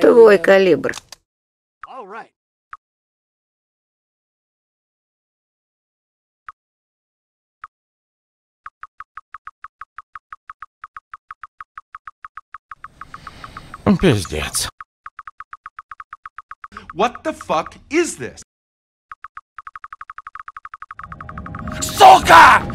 Твой калибр. Пиздец. What the fuck is this? Сука!